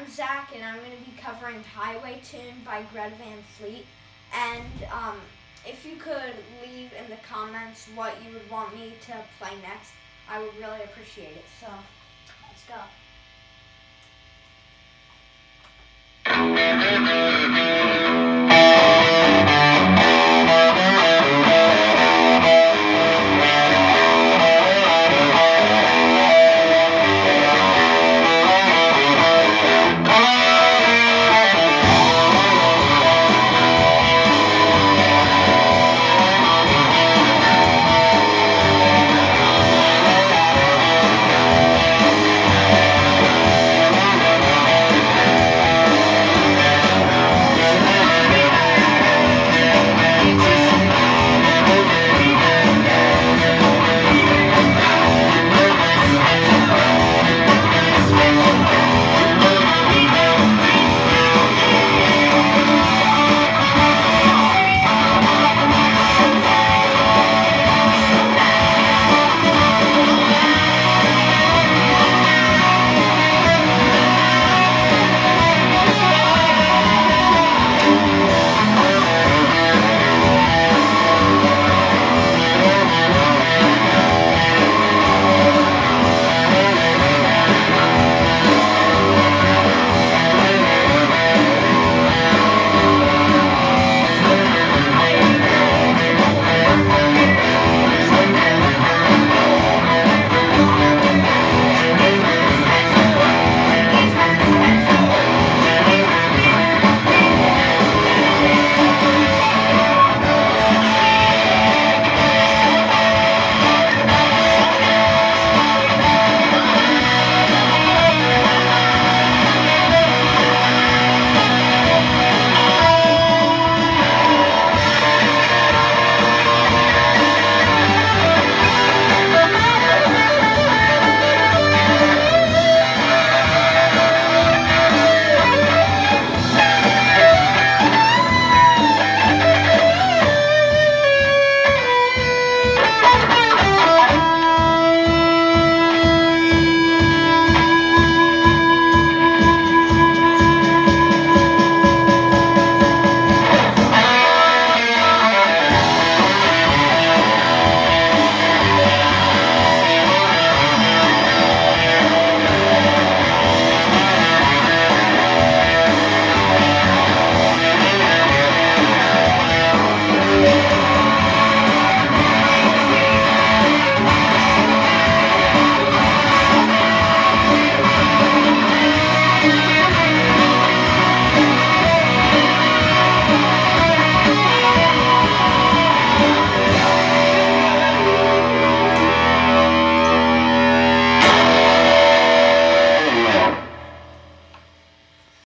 I'm Zach, and I'm going to be covering Highway Tune by Greta Van Fleet. And um, if you could leave in the comments what you would want me to play next, I would really appreciate it. So, let's go.